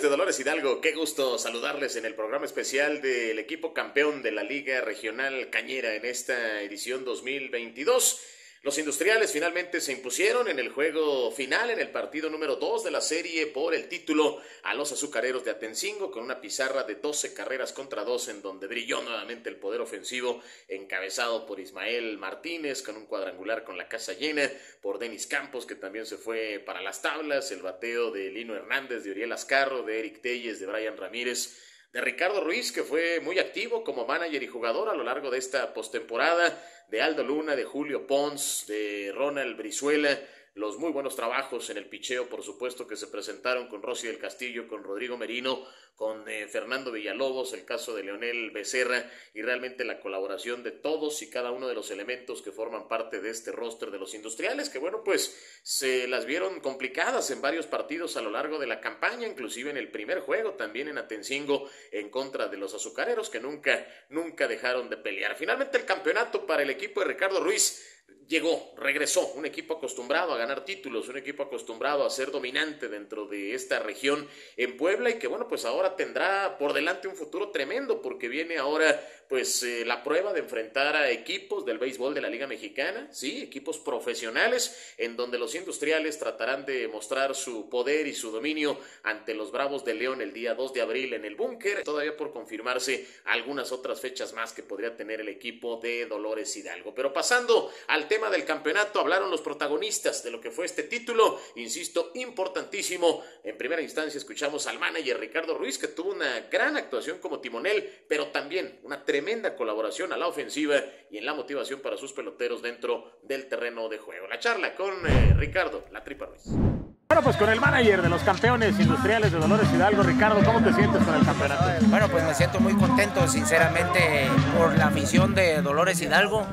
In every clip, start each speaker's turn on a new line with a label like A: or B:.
A: De Dolores Hidalgo, qué gusto saludarles en el programa especial del equipo campeón de la Liga Regional Cañera en esta edición 2022. Los industriales finalmente se impusieron en el juego final, en el partido número 2 de la serie por el título a los azucareros de Atencingo, con una pizarra de 12 carreras contra 2, en donde brilló nuevamente el poder ofensivo, encabezado por Ismael Martínez, con un cuadrangular con la casa llena, por Denis Campos, que también se fue para las tablas, el bateo de Lino Hernández, de Uriel Ascarro, de Eric Telles, de Brian Ramírez de Ricardo Ruiz, que fue muy activo como manager y jugador a lo largo de esta postemporada, de Aldo Luna, de Julio Pons, de Ronald Brizuela, los muy buenos trabajos en el picheo, por supuesto, que se presentaron con Rosy del Castillo, con Rodrigo Merino, con eh, Fernando Villalobos, el caso de Leonel Becerra y realmente la colaboración de todos y cada uno de los elementos que forman parte de este roster de los industriales, que bueno, pues se las vieron complicadas en varios partidos a lo largo de la campaña, inclusive en el primer juego, también en Atencingo, en contra de los azucareros, que nunca, nunca dejaron de pelear. Finalmente el campeonato para el equipo de Ricardo Ruiz llegó, regresó, un equipo acostumbrado a ganar títulos, un equipo acostumbrado a ser dominante dentro de esta región en Puebla y que bueno, pues ahora tendrá por delante un futuro tremendo porque viene ahora pues eh, la prueba de enfrentar a equipos del béisbol de la Liga Mexicana, sí, equipos profesionales en donde los industriales tratarán de mostrar su poder y su dominio ante los Bravos de León el día 2 de abril en el búnker, todavía por confirmarse algunas otras fechas más que podría tener el equipo de Dolores Hidalgo. Pero pasando al tema del campeonato, hablaron los protagonistas de lo que fue este título, insisto, importantísimo. En primera instancia escuchamos al manager Ricardo Ruiz que tuvo una gran actuación como timonel, pero también una tremenda tremenda colaboración a la ofensiva y en la motivación para sus peloteros dentro del terreno de juego. La charla con eh, Ricardo La Tripa Ruiz.
B: Bueno, pues con el manager de los campeones industriales de Dolores Hidalgo, Ricardo, ¿cómo te sientes con el campeonato?
C: Bueno, pues me siento muy contento, sinceramente, por la afición de Dolores Hidalgo,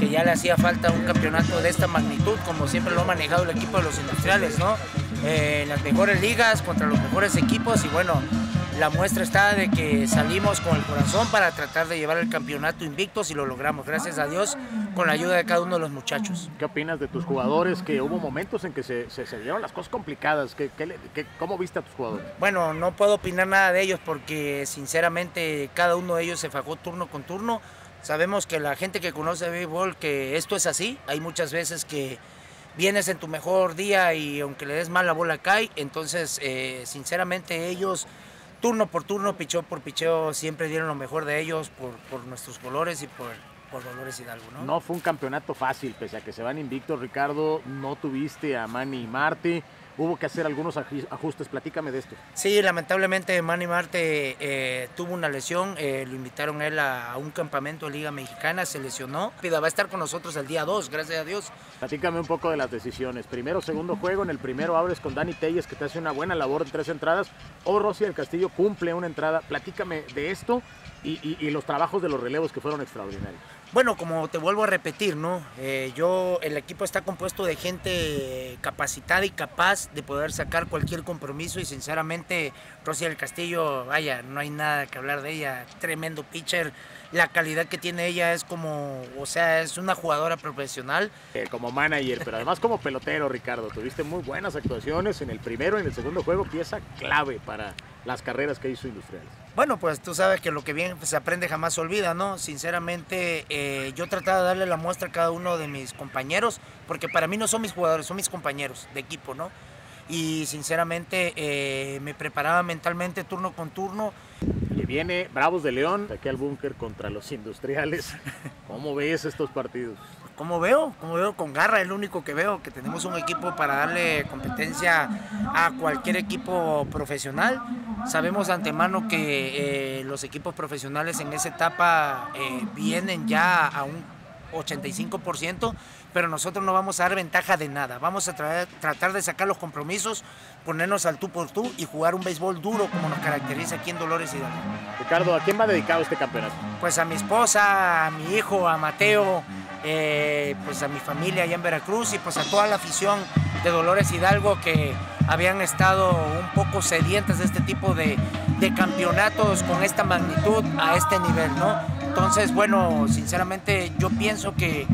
C: que ya le hacía falta un campeonato de esta magnitud, como siempre lo ha manejado la muestra está de que salimos con el corazón para tratar de llevar el campeonato invictos y lo logramos, gracias a Dios, con la ayuda de cada uno de los muchachos.
B: ¿Qué opinas de tus jugadores? Que hubo momentos en que se, se, dieron las cosas complicadas. ¿Qué, cómo viste a tus jugadores?
C: Bueno, no puedo opinar nada de ellos porque sinceramente cada uno de ellos se fajó turno con turno. Sabemos que la gente que conoce el béisbol, que esto es así. Hay muchas veces que vienes en tu mejor día y aunque le des mal la bola cae. Entonces, eh, sinceramente ellos turno por turno, picheo por picheo, siempre dieron lo mejor de ellos por, nuestros colores y por, por Dolores Hidalgo, ¿no?
B: No fue un campeonato fácil, pese a que se van invictos, Ricardo, no tuviste a Manny y Marte, hubo que hacer algunos ajustes. Platícame de esto.
C: Sí, lamentablemente Manny Marte eh, tuvo una lesión. Eh, lo invitaron él a, un campamento de Liga Mexicana, se lesionó. Va a estar con nosotros el día 2, gracias a Dios.
B: Platícame un poco de las decisiones. Primero, segundo juego. En el primero abres con Dani Telles, que te hace una buena labor en tres entradas. O Rosy del Castillo cumple una entrada. Platícame de esto y los trabajos de los relevos que fueron extraordinarios.
C: Bueno, como te vuelvo a repetir, ¿no? Eh, yo, el equipo está compuesto de gente capacitada y capaz de poder sacar cualquier compromiso y sinceramente Rosy del Castillo, vaya, no hay nada que hablar de ella, tremendo pitcher, la calidad que tiene ella es como, o sea, es una jugadora profesional.
B: Eh, como manager, pero además como pelotero, Ricardo, tuviste muy buenas actuaciones en el primero y en el segundo juego, pieza clave para las carreras que hizo Industriales.
C: Bueno, pues tú sabes que lo que bien se aprende jamás se olvida, ¿no? Sinceramente, eh, yo trataba de darle la muestra a cada uno de mis compañeros, porque para mí no son mis jugadores, son mis compañeros de equipo, ¿no? Y sinceramente eh, me preparaba mentalmente turno con turno.
B: Y viene Bravos de León, aquí al búnker contra los industriales. ¿Cómo ves estos partidos?
C: Como veo, como veo con garra, es lo único que veo, que tenemos un equipo para darle competencia a cualquier equipo profesional. Sabemos de antemano que eh, los equipos profesionales en esa etapa eh, vienen ya a un 85%, pero nosotros no vamos a dar ventaja de nada. Vamos a tratar de sacar los compromisos, ponernos al tú por tú y jugar un béisbol duro como nos caracteriza aquí en Dolores Hidalgo.
B: Ricardo, ¿a quién va dedicado este campeonato?
C: Pues a mi esposa, a mi hijo, a Mateo eh, pues a mi familia allá en Veracruz y pues a toda la afición de Dolores Hidalgo que habían estado un poco sedientes de este tipo de, campeonatos con esta magnitud a este nivel, ¿no? Entonces, bueno, sinceramente yo pienso que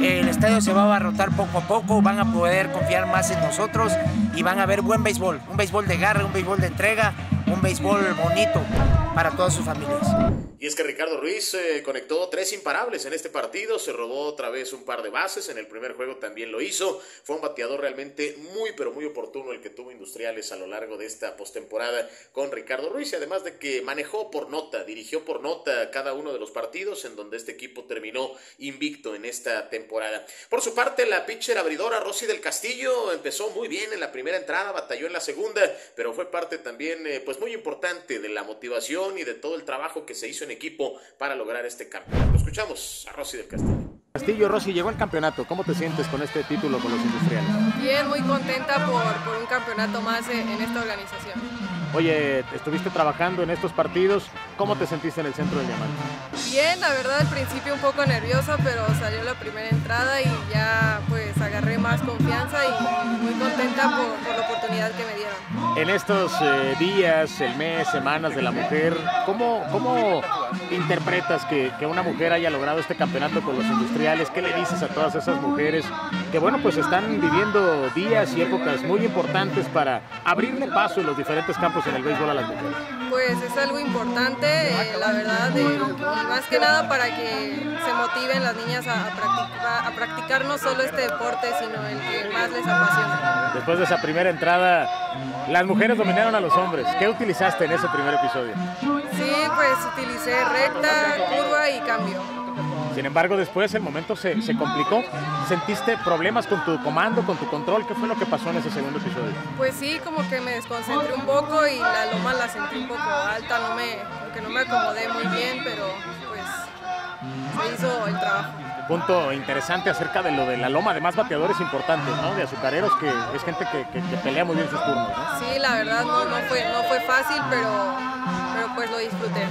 C: el estadio se va a abarrotar poco a poco, van a poder confiar más en nosotros y van a ver buen béisbol, un béisbol de garra, un béisbol de entrega un béisbol bonito para todas sus familias.
A: Y es que Ricardo Ruiz conectó tres imparables en este partido, se robó otra vez un par de bases, en el primer juego también lo hizo, fue un bateador realmente muy pero muy oportuno el que tuvo Industriales a lo largo de esta postemporada con Ricardo Ruiz, y además de que manejó por nota, dirigió por nota cada uno de los partidos en donde este equipo terminó invicto en esta temporada. Por su parte, la pitcher abridora Rosy del Castillo empezó muy bien en la primera entrada, batalló en la segunda, pero fue parte también eh, pues muy importante de la motivación y de todo el trabajo que se hizo en equipo para lograr este campeonato. Escuchamos a Rosy del Castillo.
B: Castillo, Rosy, llegó el campeonato. ¿Cómo te sientes con este título con los industriales?
D: Bien, muy contenta por, por un campeonato más en esta organización.
B: Oye, estuviste trabajando en estos partidos. ¿Cómo te sentiste en el centro del diamante?
D: Bien, la verdad al principio un poco nerviosa, pero salió la primera entrada y ya pues agarré más confianza y muy contenta por, por la oportunidad que me dieron.
B: En estos eh, días, el mes, semanas de la mujer, ¿cómo, cómo interpretas que, que, una mujer haya logrado este campeonato con los industriales? ¿Qué le dices a todas esas mujeres que, bueno, pues están viviendo días y épocas muy importantes para abrirle paso en los diferentes campos en el béisbol a las mujeres?
D: Pues es algo importante, eh, la verdad, eh, más que nada para que se motiven las niñas a, a, practicar, a practicar no solo este deporte, sino el que más les apasiona.
B: Después de esa primera entrada, las mujeres dominaron a los hombres. ¿Qué utilizaste en ese primer episodio?
D: Sí, pues utilicé recta, curva y cambio.
B: Sin embargo, después el momento se, se, complicó. ¿Sentiste problemas con tu comando, con tu control? ¿Qué fue lo que pasó en ese segundo episodio?
D: Pues sí, como que me desconcentré un poco y la loma la sentí un poco alta, no me, que no me acomodé muy bien, pero pues se hizo el trabajo
B: punto interesante acerca de lo de la loma de más bateadores importantes, ¿no? De azucareros, que es gente que, que, que pelea muy bien sus turnos, ¿no?
D: Sí, la verdad no, no, fue, no fue fácil, pero pues lo disfruté.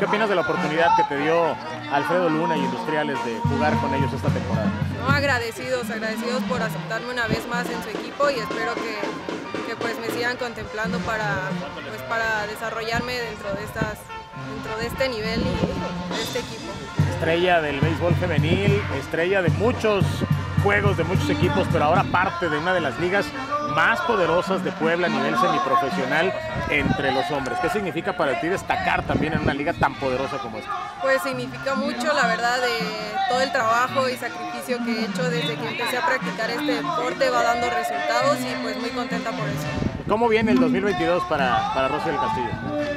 B: ¿Qué opinas de la oportunidad que te dio Alfredo Luna y Industriales de jugar con ellos esta temporada?
D: No, agradecidos, agradecidos por aceptarme una vez más en su equipo y espero que, que pues me sigan contemplando para, pues, para desarrollarme dentro de, estas, dentro de este nivel y de este equipo
B: estrella del béisbol femenil, estrella de muchos juegos de muchos equipos, pero ahora parte de una de las ligas más poderosas de Puebla a nivel semiprofesional entre los hombres. ¿Qué significa para ti destacar también en una liga tan poderosa como esta?
D: Pues significa mucho, la verdad, de todo el trabajo y sacrificio que he hecho desde que empecé a practicar este deporte, va dando resultados y pues muy contenta por eso.
B: ¿Cómo viene el 2022 para, para Rosy del Castillo?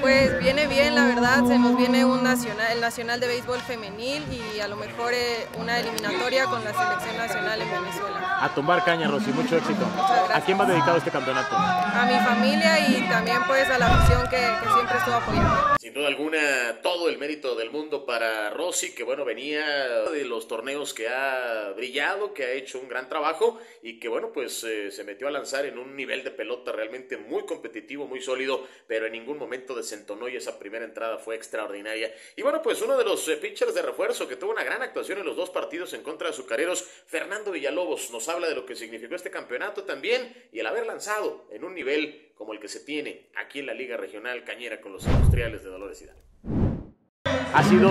D: Pues viene bien, la verdad, se nos viene un nacional, el Nacional de Béisbol Femenil y a lo mejor eh, una eliminatoria con la selección nacional en Venezuela.
B: A tumbar caña, Rosy, mucho éxito. ¿A quién va dedicado este campeonato?
D: A mi familia y también pues a la afición que, que siempre estuvo apoyando.
A: Sin duda alguna, todo el mérito del mundo para Rosy, que bueno, venía de los torneos que ha brillado, que ha hecho un gran trabajo y que bueno, pues eh, se metió a lanzar en un nivel de pelota realmente muy competitivo, muy sólido, pero en ningún momento desentonó y esa primera entrada fue extraordinaria. Y bueno, pues uno de los eh, pitchers de refuerzo que tuvo una gran actuación en los dos partidos en contra de azucareros, Fernando Villalobos, nos habla de lo que significó este campeonato también y el haber lanzado en un nivel como el que se tiene aquí en la Liga Regional Cañera con los industriales de Dolores Hidalgo.
B: Ha sido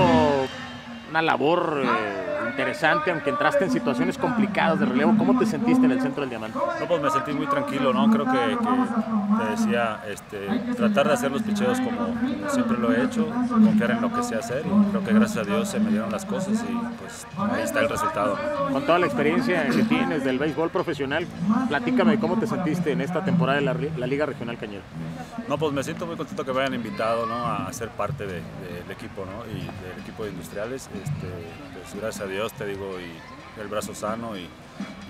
B: una labor eh, interesante, aunque entraste en situaciones complicadas de relevo. ¿Cómo te sentiste en el centro del diamante?
E: No, pues me sentí muy tranquilo, ¿no? Creo que, que te decía, este, tratar de hacer los picheos como, como, siempre lo he hecho, confiar en lo que sé hacer y creo que gracias a Dios se me dieron las cosas y pues ahí está el resultado.
B: Con toda la experiencia que tienes del béisbol profesional, platícame cómo te sentiste en esta temporada de la, la Liga Regional Cañera.
E: No, pues me siento muy contento que me hayan invitado ¿no? a ser parte de, de, del equipo ¿no? y del equipo de industriales. Este, pues gracias a Dios te digo y el brazo sano y,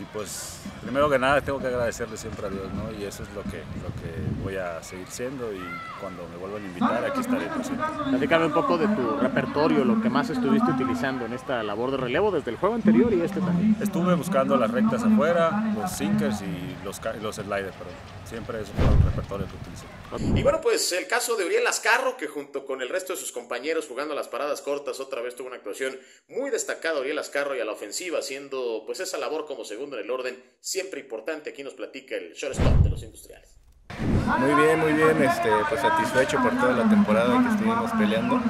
E: y, pues primero que nada tengo que agradecerle siempre a Dios ¿no? y eso es lo que, lo que voy a seguir siendo y cuando me vuelvan a invitar aquí estaré presente.
B: Platícame un poco de tu repertorio, lo que más estuviste utilizando en esta labor de relevo desde el juego anterior y este también.
E: Estuve buscando las rectas afuera, los sinkers y los, los sliders, pero siempre es un repertorio que utilicé.
A: Y bueno, pues el caso de Uriel Ascarro, que junto con el resto de sus compañeros jugando las paradas cortas, otra vez tuvo una actuación muy destacada Uriel Ascarro y a la ofensiva, haciendo pues esa labor como segundo en el orden, siempre importante. Aquí nos platica el shortstop de los industriales.
F: Muy bien, muy bien, este, pues satisfecho por toda la temporada que estuvimos peleando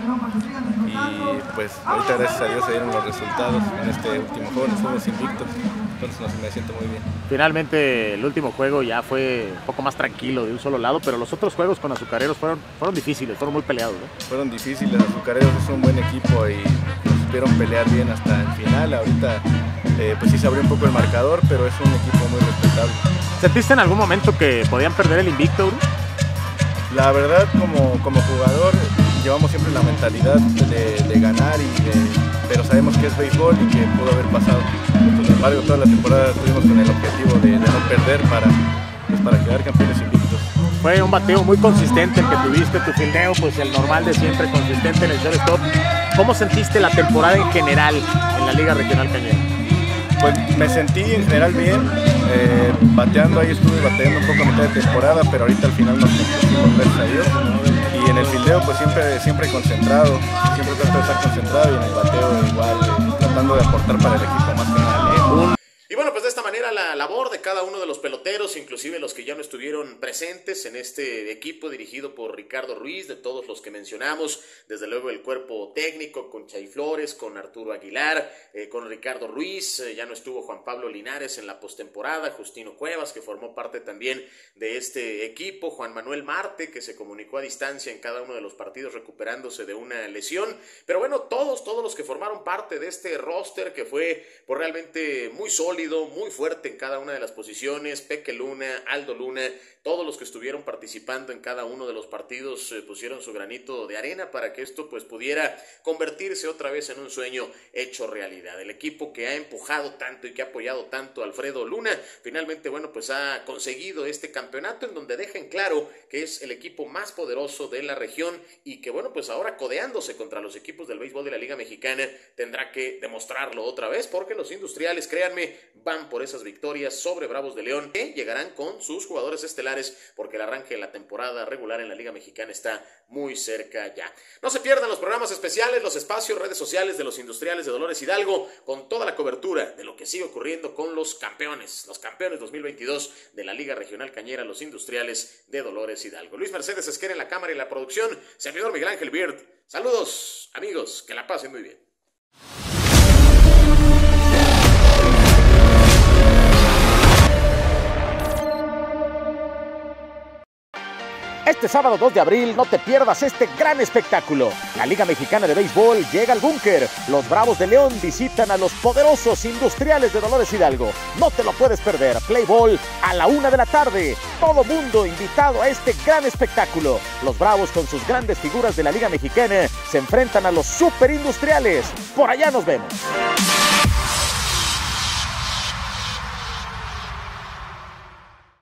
F: y pues ahorita gracias a Dios se dieron los resultados en este último juego, nos fuimos invictos, entonces me siento muy bien.
B: Finalmente el último juego ya fue un poco más tranquilo de un solo lado, pero los otros juegos con Azucareros fueron, fueron difíciles, fueron muy peleados.
F: Fueron difíciles, Azucareros es un buen equipo y supieron pelear bien hasta el final, ahorita eh, pues sí se abrió un poco el marcador, pero es un equipo muy respetable.
B: ¿Sentiste en algún momento que podían perder el invicto?
F: La verdad, como, como jugador, llevamos siempre la mentalidad de, ganar, y pero sabemos que es béisbol y que pudo haber pasado. Sin embargo, toda la temporada estuvimos con el objetivo de, no perder para, pues, para quedar campeones invictos.
B: Fue un bateo muy consistente el que tuviste, tu fildeo, pues el normal de siempre, consistente en el shortstop. ¿Cómo sentiste la temporada en general en la Liga Regional Cañera?
F: Pues me sentí en general bien, eh, bateando ahí estuve bateando un poco a mitad de temporada, pero ahorita al final nos pusimos gracias a Dios. Y en el fildeo pues siempre, siempre concentrado, siempre trato de estar concentrado y en el bateo igual, eh, tratando de aportar para el equipo más que nada.
A: Y bueno, pues de esta manera la labor de cada uno de los peloteros, inclusive los que ya no estuvieron presentes en este equipo dirigido por Ricardo Ruiz, de todos los que mencionamos, desde luego el cuerpo técnico con Chay Flores, con Arturo Aguilar, eh, con Ricardo Ruiz, eh, ya no estuvo Juan Pablo Linares en la postemporada, Justino Cuevas, que formó parte también de este equipo, Juan Manuel Marte, que se comunicó a distancia en cada uno de los partidos recuperándose de una lesión, pero bueno, todos, todos los que formaron parte de este roster que fue por pues, realmente muy sólido, muy fuerte en cada una de las posiciones. Peque Luna, Aldo Luna, todos los que estuvieron participando en cada uno de los partidos eh, pusieron su granito de arena para que esto pues pudiera convertirse otra vez en un sueño hecho realidad. El equipo que ha empujado tanto y que ha apoyado tanto Alfredo Luna, finalmente bueno pues ha conseguido este campeonato en donde deja en claro que es el equipo más poderoso de la región y que bueno pues ahora codeándose contra los equipos del béisbol de la Liga Mexicana tendrá que demostrarlo otra vez porque los industriales, créanme, van por esas victorias sobre Bravos de León que llegarán con sus jugadores estelares porque el arranque de la temporada regular en la Liga Mexicana está muy cerca ya. No se pierdan los programas especiales, los espacios, redes sociales de los industriales de Dolores Hidalgo con toda la cobertura de lo que sigue ocurriendo con los campeones, los campeones 2022 de la Liga Regional Cañera, los industriales de Dolores Hidalgo. Luis Mercedes Esquera en la cámara y la producción, servidor Miguel Ángel Beard. Saludos amigos, que la pasen muy bien.
B: Este sábado 2 de abril no te pierdas este gran espectáculo. La Liga Mexicana de Béisbol llega al búnker. Los Bravos de León visitan a los poderosos industriales de Dolores Hidalgo. No te lo puedes perder. Play a la una de la tarde. Todo mundo invitado a este gran espectáculo. Los Bravos con sus grandes figuras de la Liga Mexicana se enfrentan a los super industriales. Por allá nos vemos.